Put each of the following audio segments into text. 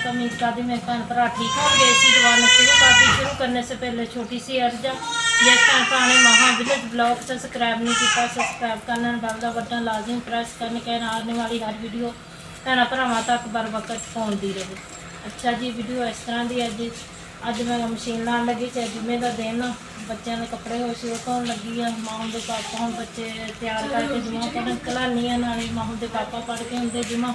वालेकुम उम्मीद करती मेरे भैन भरा ठीक हो गए इसी दुआना शुरू कर दी शुरू करने से पहले छोटी सी अर्ज है जिस भैन भरा ने महा विलेज ब्लॉग सब्सक्राइब नहीं किया सब्सक्राइब करना बैल का बटन लाजिम प्रेस करने के आने वाली हर वीडियो भैन भरावां तक बर वक्त पहुँचती रहे अच्छा जी वीडियो इस तरह की अज अज मैं मशीन लाने लगी चाहे जुम्मे का दिन ਬੱਚਿਆਂ ਦੇ ਕੱਪੜੇ ਹੋ ਸੀ ਉਹ ਧੋਣ ਲੱਗੀ ਆ ਮਾਂ ਦੇ ਪਾਪਾ ਹੁਣ ਬੱਚੇ ਤਿਆਰ ਕਰਕੇ ਜੁਮਾ ਪੜਨ ਕਲਾਨੀ ਆ ਨਾਲੇ ਮਾਂ ਦੇ ਪਾਪਾ ਪੜ ਕੇ ਹੁੰਦੇ ਜੁਮਾ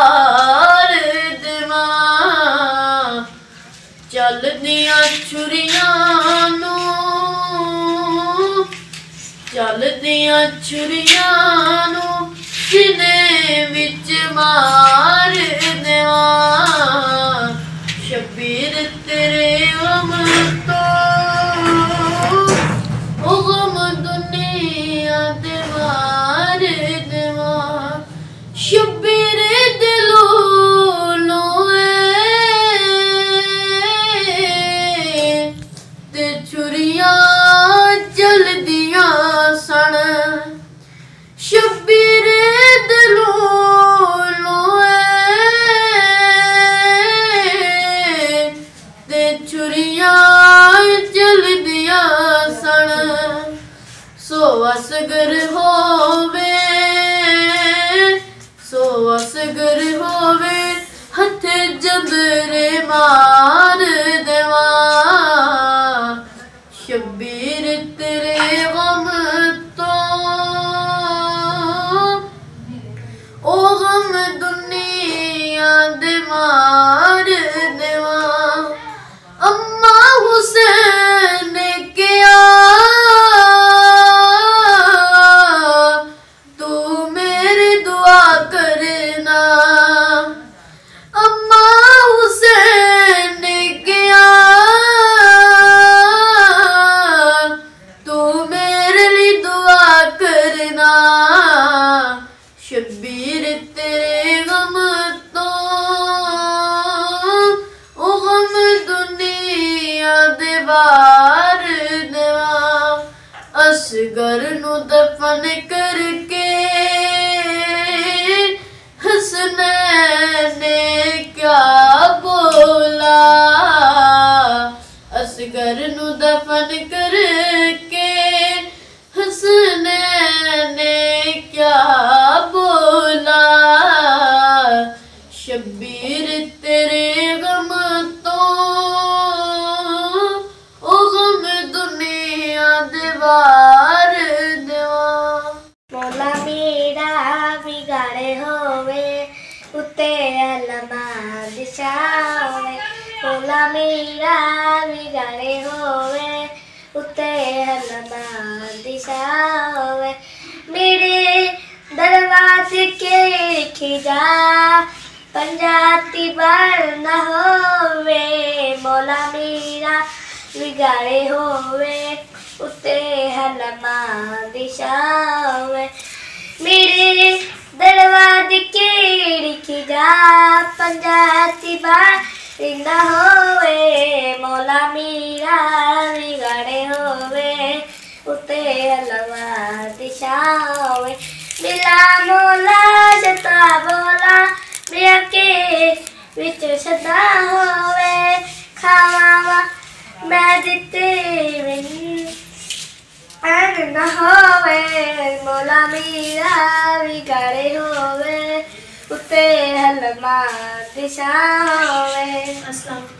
ਦਾਰਦਮਾ ਚੱਲਦੀਆਂ ਛੁਰੀਆਂ ਨੂੰ। ਚੱਲਦੀਆਂ ਛੁਰੀਆਂ ਨੂੰ ਜਿਨੇ ਵਿੱਚ ਮਾਰ ਦਿਆਂ ਛੁਰੀਆਂ ਜਲਦੀਆਂ ਸਣ ਸ਼ਬੀਰ ਦਿਲੋਂ ਲੋਏ ਤੇ ਛੁਰੀਆਂ ਜਲਦੀਆਂ ਸਣ ਸੋ ਅਸਗਰ ਹੋਵੇ, ਸੋ ਅਸਗਰ ਹੋਵੇ, ਹੱਥ ਜਬਰੇ ਮਾਰ wanna सावे। मेरे दरवाजे के खिजा, पंजाती बार न होवे। मौला मेरा बिगाड़े होवे, उते हलमा दिशावे मेरे दरवाजे के खिजा, पंजाती बार न होवे। मौला मेरा बिगाड़े होवे। पुते हलवा दिशावे मिला मोला, जता बोला, मिया के विच सदा होवे। खावा मैं दिते अन न होवे। मोला, मीरा बिगाड़े होवे। उते हलमा दिशा होवे अस्सलाम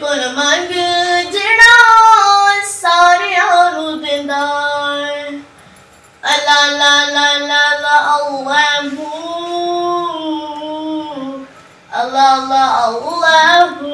குணமான் சாரி அருள்ந்தாள் அல்லா லா லா லா லா அல்லாஹூ அல்லா லா அல்லாஹூ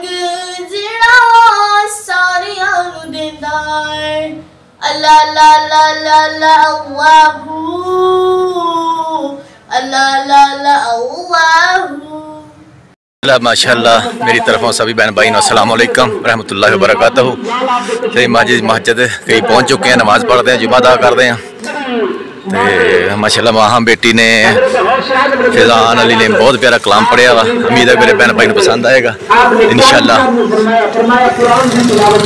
कोल मंग जेड़ा सारियां नु देंदा है अल्लाह ला ला ला ला अल्लाहू अल्लाह ला ला अल्लाहू अल्लाह माशाल्लाह मेरी तरफों सभी बहन भाई अस्सलाम वालेकुम रहमतुल्लाहि व बरकातहू ਤੇ ਮਸਜਿਦ ਮਸਜਿਦ ਕਈ ਪਹੁੰਚ ਚੁੱਕੇ ਆ ਨਮਾਜ਼ ਪੜ੍ਹਦੇ ਆ ਜੁਮਾ ਅਦਾ ਕਰਦੇ माशाला माँ बेटी ने फिजान अली ने बहुत प्यारा कलाम पढ़िया वा उम्मीद है मेरे भैन भाई पसंद आएगा इन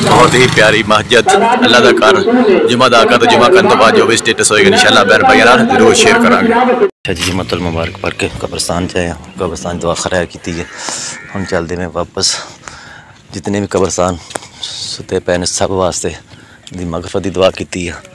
बहुत ही प्यारी महजत अल्लाह का कर जुमा दा कर जुमा करने तो बाद जो भी स्टेटस होगा इन शाला भैन भाई ज़रूर शेयर करा अच्छा जी मतलब मुबारक पढ़ के कब्रस्तान चाहे कब्रस्तान दुआ खराया की है हम चलते हैं वापस जितने भी कब्रस्तान सुते पैन सब वास्ते मगफत की दुआ की है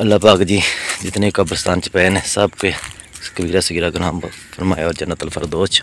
ਅੱਲਾਹ ਪਾਕ ਜੀ ਜਿਤਨੇ ਕਬਰਸਤਾਨ ਚ ਪਏ ਨੇ ਸਭ ਕੇ ਕਬੀਰਾ ਸਗੀਰਾ ਗੁਨਾਹ ਫਰਮਾਏ ਔਰ ਜੰਨਤੁਲ ਫਰਦੌਸ 'ਚ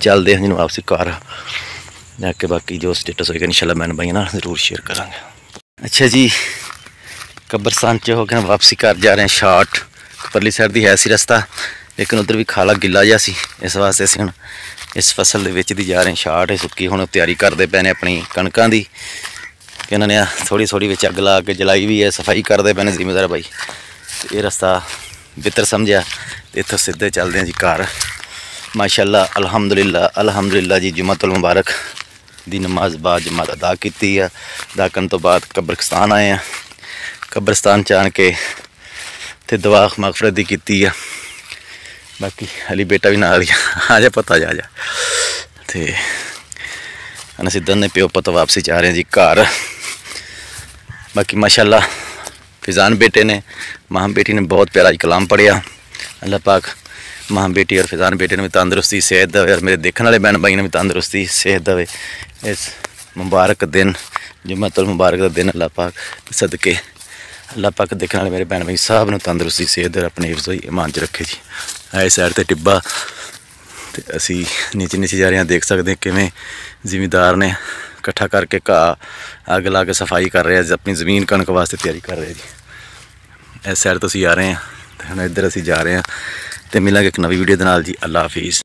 ਚੱਲਦੇ ਹਾਂ ਜਿਹਨੂੰ ਵਾਪਸੀ ਘਰ ਜਾ ਕੇ ਬਾਕੀ ਜੋ ਸਟੇਟਸ ਹੋਏਗਾ ਇਨਸ਼ਾਅੱਲਾ ਮੈਂ ਭਾਈਆਂ ਨਾਲ ਜ਼ਰੂਰ ਸ਼ੇਅਰ ਕਰਾਂਗੇ ਅੱਛਾ ਜੀ ਕਬਰਸਤਾਨ ਚ ਹੋ ਕੇ ਨਾ ਵਾਪਸੀ ਘਰ ਜਾ ਰਹੇ ਹਾਂ ਸ਼ਾਰਟ ਪਰਲੀ ਸਾਈਡ ਦੀ ਹੈ ਸੀ ਰਸਤਾ ਲੇਕਿਨ ਉਧਰ ਵੀ ਖਾਲਾ ਗਿੱਲਾ ਜਿਹਾ ਸੀ ਇਸ ਫਸਲ ਦੇ ਵਿੱਚ ਦੀ ਜਾ ਰਹੇ ਹਾਂ ਹੈ ਸੁੱਕੀ ਹੁਣ ਤਿਆਰੀ ਕਰਦੇ ਪਏ ਨੇ ਆਪਣੀ ਕਣਕਾਂ ਦੀ। ਕਿ ਇਹਨਾਂ ਨੇ ਥੋੜੀ ਥੋੜੀ ਵਿੱਚ ਅੱਗ ਲਾ ਕੇ ਜਲਾਈ ਵੀ ਹੈ, ਸਫ਼ਾਈ ਕਰਦੇ ਪਏ ਨੇ ਜ਼ਿਮੀਦਾਰ ਬਾਈ। ਤੇ ਇਹ ਰਸਤਾ ਬਿਹਤਰ ਸਮਝਿਆ ਤੇ ਇੱਥੋਂ ਸਿੱਧੇ ਚੱਲਦੇ ਹਾਂ ਜੀ ਘਰ। ਮਾਸ਼ਾਅੱਲਾ, ਅਲਹਮਦੁਲਿਲਾ ਅਲਹਮਦੁਲਿਲਾ ਜੀ, ਜੁਮਾਤੁਲ ਮੁਬਾਰਕ ਦੀ ਨਮਾਜ਼ ਬਾਅਦ ਜਮਾਤ ਅਦਾ ਕੀਤੀ ਆ। ਅਦਾ ਕਰਨ ਤੋਂ ਬਾਅਦ ਕਬਰਸਤਾਨ ਆਏ ਆ ਕਬਰਸਤਾਨ ਚ ਆਣ ਕੇ ਤੇ ਦੁਆ ਮਗਫਰਤ ਦੀ ਕੀਤੀ ਆ। बाकी अली बेटा भी नाल गया आ जा पता जा जा। ते अने ने प्यो पता वापसी जा रहे हैं जी घर। बाकी माशाल्लाह, फिजान बेटे ने महा बेटी ने बहुत प्यारा कलाम पढ़िया। अल्लाह पाक माँ बेटी और फिजान बेटे ने भी तंदुरुस्ती, सेहत दे और मेरे देखने वाले बहन भाई ने भी तंदुरुस्ती, सेहत दे इस मुबारक दिन जुम्मतुल मुबारक का दिन, अल्लाह पाक सदके, अल्लाह पाक देखने वाले मेरे भैन भाई साहब ने तंदुरुस्ती, सेहत और अपने हिफ्ज ईमान च रखे जी। ਆਏ ਸਾਈਡ ਤੇ ਟਿੱਬਾ। ਤੇ ਅਸੀਂ ਨੀਚੇ ਨੀਚੇ ਜਾ ਰਹੇ ਹਾਂ ਦੇਖ ਸਕਦੇ ਹਾਂ ਕਿਵੇਂ ਜ਼ਿਮੀਦਾਰ ਨੇ ਇਕੱਠਾ ਕਰਕੇ ਘਾਹ, ਅੱਗ ਲਾ ਕੇ ਸਫ਼ਾਈ ਕਰ ਰਿਹਾ ਆਪਣੀ ਜ਼ਮੀਨ ਕਣਕ ਵਾਸਤੇ ਤਿਆਰੀ ਕਰ ਰਹੇ ਜੀ। ਇਸ ਸਾਈਡ ਤੋਂ ਅਸੀਂ ਆ ਰਹੇ ਹਾਂ ਤੇ ਹੁਣ ਇੱਧਰ ਅਸੀਂ ਜਾ ਰਹੇ ਹਾਂ ਤੇ ਮਿਲਾਂਗੇ ਇੱਕ ਨਵੀਂ ਵੀਡੀਓ ਦੇ ਨਾਲ ਜੀ। ਅੱਲਾ ਹਾਫਿਜ਼।